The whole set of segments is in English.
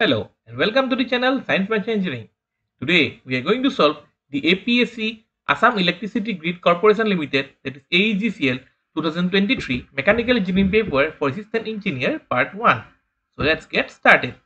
Hello and welcome to the channel Science Machine Engineering. Today we are going to solve the APSC Assam Electricity Grid Corporation Limited that is AEGCL 2023 Mechanical Engineering paper for Assistant Engineer Part 1. So let's get started.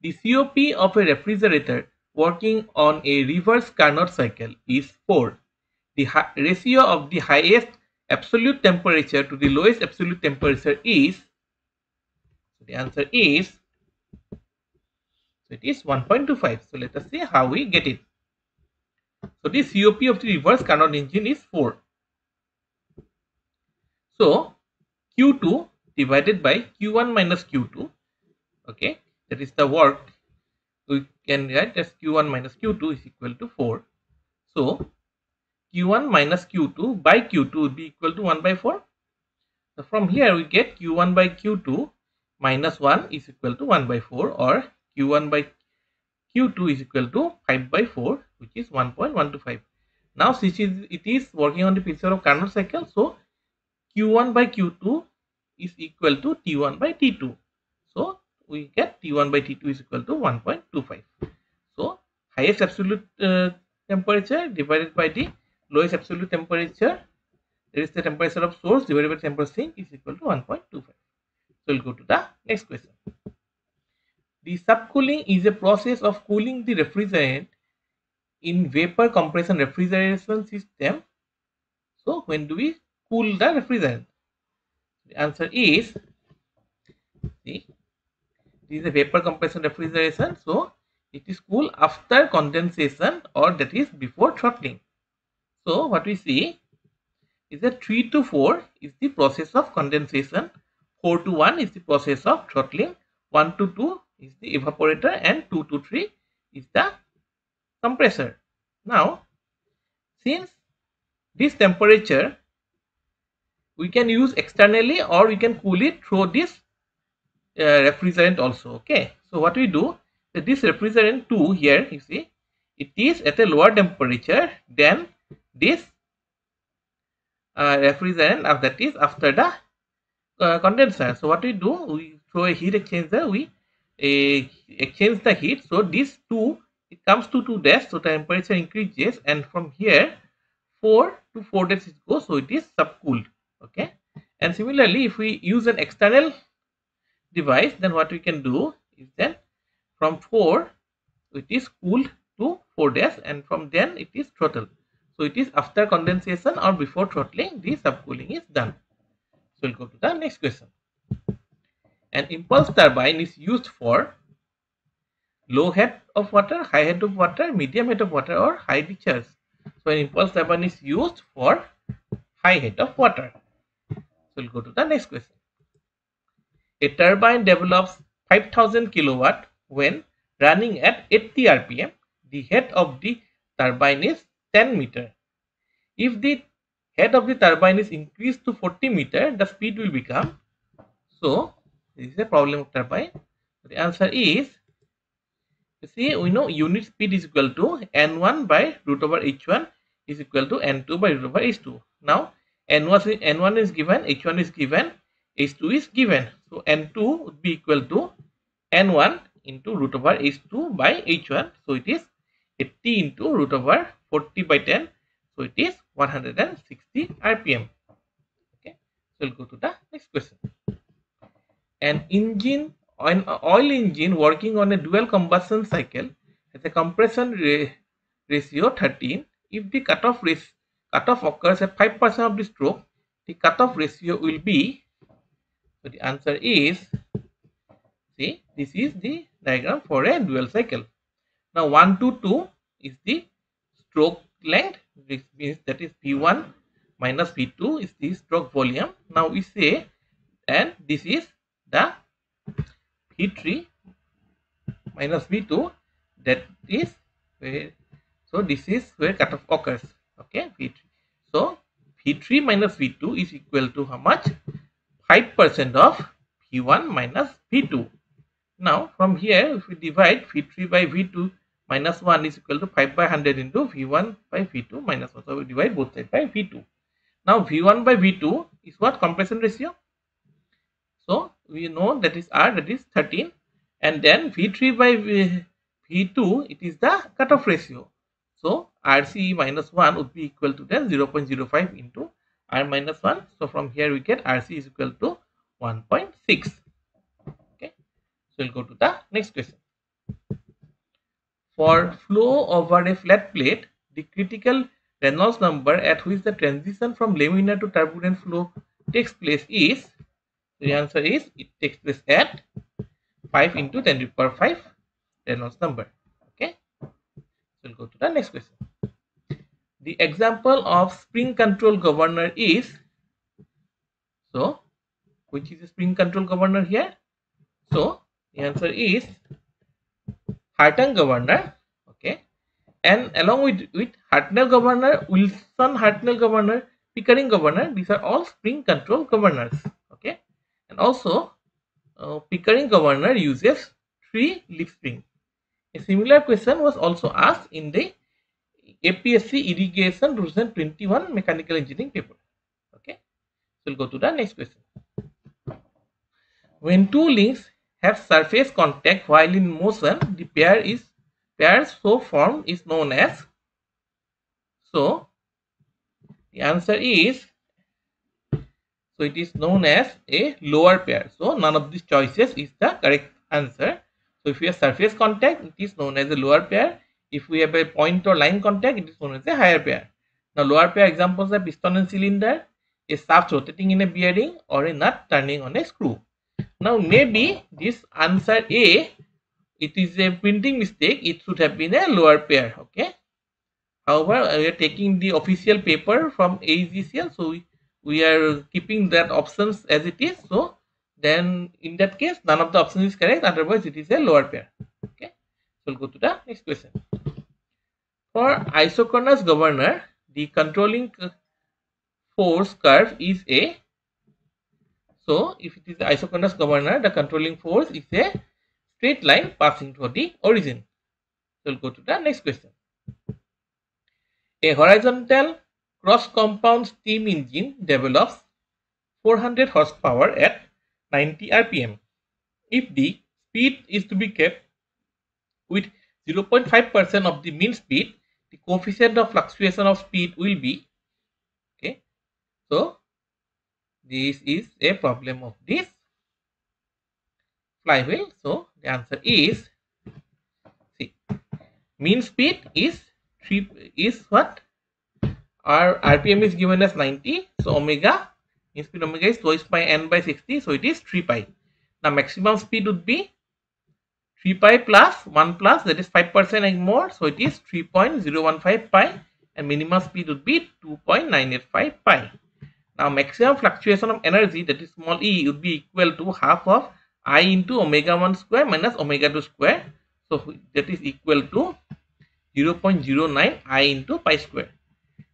The COP of a refrigerator working on a reverse Carnot cycle is 4. The ratio of the highest absolute temperature to the lowest absolute temperature is so the answer is so it is 1.25. So let us see how we get it. So this COP of the reverse Carnot engine is 4. So Q2 divided by Q1 minus Q2. Okay, that is the work. We can write as Q1 minus Q2 is equal to 4. So Q1 minus Q2 by Q2 would be equal to 1 by 4. So from here we get Q1 by Q2 minus 1 is equal to 1 by 4 or q1 by q2 is equal to 5 by 4 which is 1.125 now since it is working on the picture of Carnot cycle so q1 by q2 is equal to t1 by t2 so we get t1 by t2 is equal to 1.25 so highest absolute uh, temperature divided by the lowest absolute temperature that is the temperature of source divided by temperature sink is equal to 1.25 so we'll go to the next question the subcooling is a process of cooling the refrigerant in vapor compression refrigeration system. So when do we cool the refrigerant? The answer is see, this is a vapor compression refrigeration. So it is cool after condensation or that is before throttling. So what we see is that 3 to 4 is the process of condensation, 4 to 1 is the process of throttling, 1 to 2 is the evaporator and 2 to 3 is the compressor. Now, since this temperature we can use externally or we can cool it through this uh, refrigerant also okay so what we do this refrigerant 2 here you see it is at a lower temperature than this uh, refrigerant uh, that is after the uh, condenser so what we do we throw a heat exchanger we exchange the heat. So this 2 it comes to 2 dash. So the temperature increases and from here 4 to 4 dash it goes. So it is subcooled. Okay? And similarly if we use an external device then what we can do is then from 4 it is cooled to 4 dash. And from then it is throttled so it is after condensation or before throttling the subcooling is done. So we'll go to the next question an impulse turbine is used for low head of water, high head of water, medium head of water or high discharge. So an impulse turbine is used for high head of water. So we'll go to the next question. A turbine develops 5000 kilowatt when running at 80 rpm. The head of the turbine is 10 meter. If the head of the turbine is increased to 40 meter, the speed will become so this is a problem of turbine. The answer is, you see, we know unit speed is equal to n1 by root over h1 is equal to n2 by root over h2. Now, n1, n1 is given, h1 is given, h2 is given. So, n2 would be equal to n1 into root over h2 by h1. So, it is 80 into root over 40 by 10. So, it is 160 rpm. Okay. So, we'll go to the next question an engine an oil engine working on a dual combustion cycle has a compression ratio 13 if the cutoff cut cutoff occurs at 5% of the stroke the cutoff ratio will be so the answer is see this is the diagram for a dual cycle. Now 1 to 2 is the stroke length which means that is p1 minus p2 is the stroke volume. Now we say and this is the V3 minus V2 that is where so this is where cutoff occurs okay V3 so V3 minus V2 is equal to how much? 5% of V1 minus V2 now from here if we divide V3 by V2 minus 1 is equal to 5 by 100 into V1 by V2 minus 1 so we divide both sides by V2 now V1 by V2 is what? Compression ratio. So we know that is R that is 13 and then V3 by v, V2 it is the cutoff ratio. So RC minus 1 would be equal to then 0.05 into R minus 1. So from here we get RC is equal to 1.6. Okay. So we'll go to the next question. For flow over a flat plate, the critical Reynolds number at which the transition from laminar to turbulent flow takes place is, the answer is it takes place at 5 into 10 to the power 5 Reynolds number. Okay. So we'll go to the next question. The example of spring control governor is, so which is a spring control governor here? So the answer is Hartung governor. Okay. And along with, with Hartnell governor, Wilson Hartnell governor, Pickering governor, these are all spring control governors. Also uh, Pickering governor uses three leaf spring. A similar question was also asked in the APSC irrigation 2021 mechanical engineering paper. Okay, so we'll go to the next question. When two links have surface contact while in motion, the pair is pair so formed is known as. So the answer is so it is known as a lower pair. So none of these choices is the correct answer. So if we have surface contact, it is known as a lower pair. If we have a point or line contact, it is known as a higher pair. Now lower pair examples are piston and cylinder, a shaft rotating in a bearing or a nut turning on a screw. Now maybe this answer A, it is a printing mistake. It should have been a lower pair. Okay. However, we are taking the official paper from AEGCL. So we, we are keeping that options as it is. So then in that case, none of the options is correct. Otherwise, it is a lower pair. Okay. So we'll go to the next question. For isochronous governor, the controlling force curve is a so if it is isochronous governor, the controlling force is a straight line passing through the origin. So we'll go to the next question. A horizontal cross compound steam engine develops 400 horsepower at 90 rpm. If the speed is to be kept with 0.5% of the mean speed, the coefficient of fluctuation of speed will be okay. So this is a problem of this flywheel. So the answer is see mean speed is three is what our RPM is given as 90. So omega mean speed omega is twice pi n by 60. So it is 3 pi. Now maximum speed would be 3 pi plus 1 plus that is 5% and more. So it is 3.015 pi and minimum speed would be 2.985 pi. Now maximum fluctuation of energy that is small e would be equal to half of i into omega 1 square minus omega 2 square. So that is equal to 0.09 i into pi square.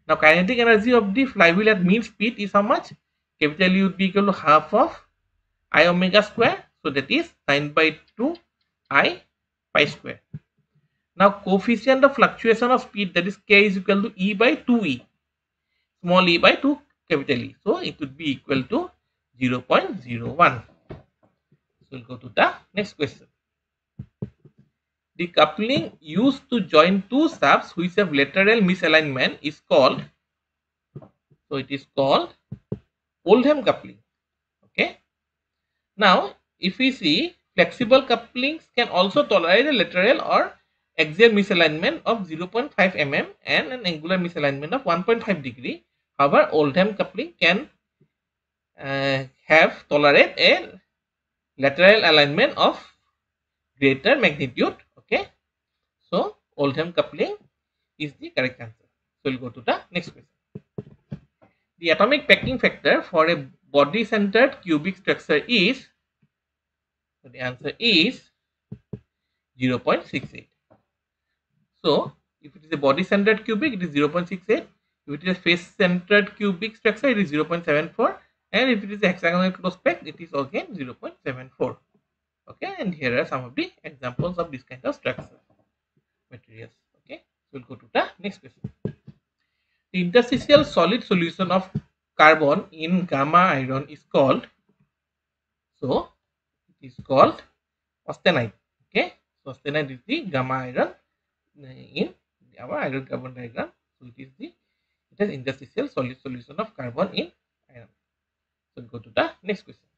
Now kinetic energy of the flywheel at mean speed is how much? Capital E would be equal to half of i omega square. So that is 9 by 2 i pi square. Now coefficient of fluctuation of speed that is k is equal to e by 2e. Small e by 2 capital E. So it would be equal to 0 0.01. So we'll go to the next question. The coupling used to join two shafts which have lateral misalignment is called, so it is called Oldham coupling. Okay. Now, if we see flexible couplings can also tolerate a lateral or axial misalignment of 0.5 mm and an angular misalignment of 1.5 degree However, Oldham coupling can uh, have tolerate a lateral alignment of greater magnitude. Okay. So, Oldham coupling is the correct answer. So, we'll go to the next question. The atomic packing factor for a body centered cubic structure is, so the answer is 0.68. So, if it is a body centered cubic, it is 0.68 if it is a face-centered cubic structure, it is 0.74. And if it is a hexagonal closed pack, it is again 0.74. Okay, and here are some of the examples of this kind of structure materials. Okay, so we'll go to the next question. The interstitial solid solution of carbon in gamma iron is called, so it is called austenite. Okay, so austenite is the gamma iron in our iron carbon diagram. So it is the it is interstitial solid solution of carbon in iron. So go to the next question.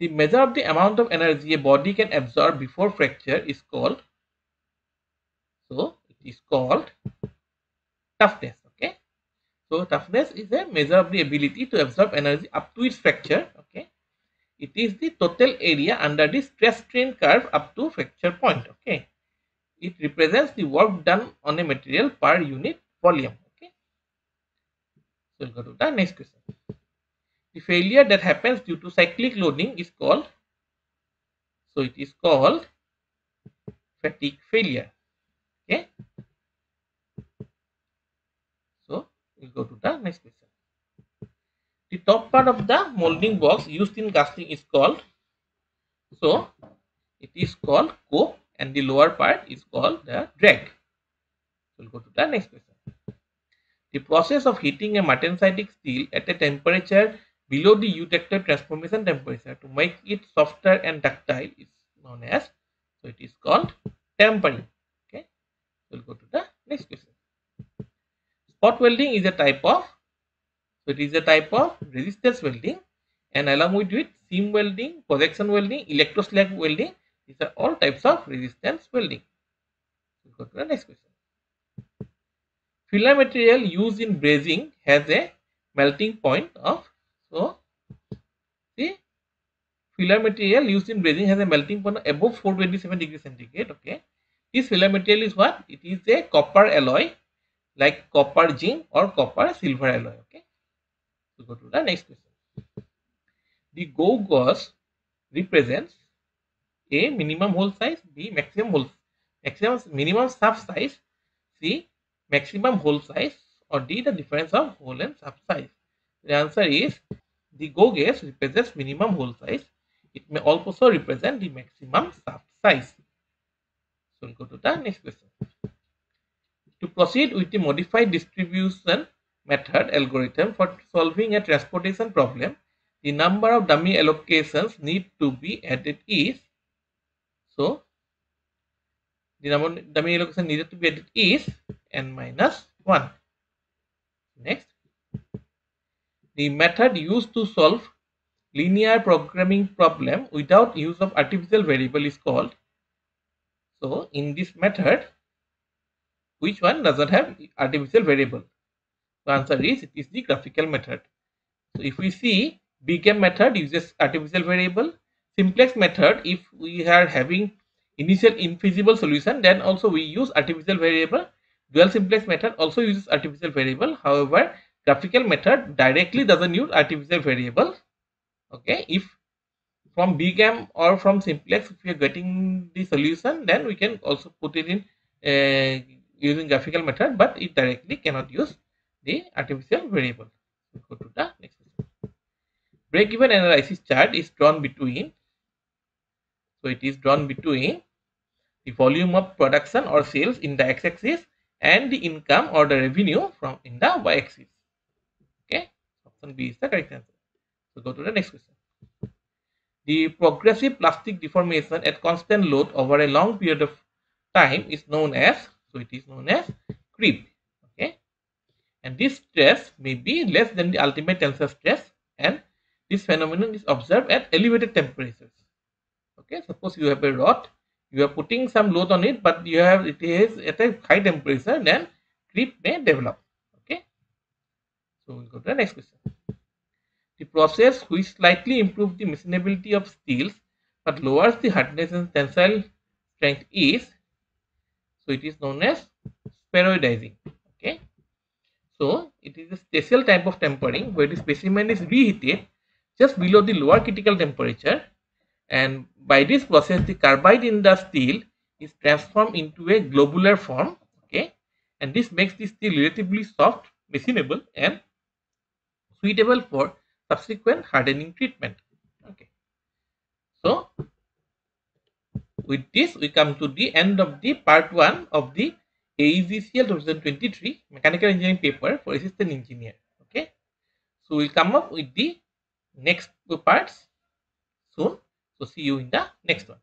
The measure of the amount of energy a body can absorb before fracture is called so it is called toughness. Okay. So toughness is a measure of the ability to absorb energy up to its fracture. Okay. It is the total area under the stress strain curve up to fracture point. Okay. It represents the work done on a material per unit volume. Okay. So we'll go to the next question. The failure that happens due to cyclic loading is called so it is called fatigue failure. Okay. So we'll go to the next question. The top part of the molding box used in casting is called so it is called cope and the lower part is called the drag. We'll go to the next question. The process of heating a martensitic steel at a temperature below the eutectoid transformation temperature to make it softer and ductile is known as so it is called tempering. Okay, we'll go to the next question. Spot welding is a type of, so it is a type of resistance welding and along with it seam welding, projection welding, electroslag welding, these are all types of resistance welding. We'll go to the next question. Filler material used in brazing has a melting point of, so see filler material used in brazing has a melting point above 427 degrees centigrade, okay this filler material is what? It is a copper alloy like copper zinc or copper silver alloy. Okay. So go to the next question. The GO gauge represents A minimum hole size, B maximum hole maximum minimum sub size, C maximum hole size, or D the difference of hole and sub size. The answer is the GO gauge represents minimum hole size. It may also represent the maximum shaft size. So we'll go to the next question. To proceed with the modified distribution method algorithm for solving a transportation problem, the number of dummy allocations need to be added is so the number dummy allocation needed to be added is n minus 1. Next, the method used to solve linear programming problem without use of artificial variable is called so in this method, which one doesn't have artificial variable? The answer is it is the graphical method. So if we see Big M method uses artificial variable, simplex method if we are having initial infeasible solution then also we use artificial variable. Dual simplex method also uses artificial variable. However, graphical method directly doesn't use artificial variable. Okay, if from Big M or from simplex if we are getting the solution then we can also put it in uh, using graphical method but it directly cannot use the artificial variable. Go to the next break even analysis chart is drawn between so it is drawn between the volume of production or sales in the x-axis and the income or the revenue from in the y-axis option b is the correct answer so go to the next question the progressive plastic deformation at constant load over a long period of time is known as, so it is known as creep. Okay. And this stress may be less than the ultimate tensile stress and this phenomenon is observed at elevated temperatures. Okay. Suppose you have a rod, you are putting some load on it, but you have it is at a high temperature, then creep may develop. So we'll go to the next question. The process which slightly improves the machinability of steels but lowers the hardness and tensile strength is so it is known as spheroidizing. Okay. So it is a special type of tempering where the specimen is reheated just below the lower critical temperature and by this process the carbide in the steel is transformed into a globular form okay and this makes the steel relatively soft machinable and suitable for subsequent hardening treatment. Okay. So, with this we come to the end of the part 1 of the AEGCL 2023 mechanical engineering paper for assistant engineer. Okay. So, we'll come up with the next two parts soon. So see you in the next one.